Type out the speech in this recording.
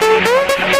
Thank you.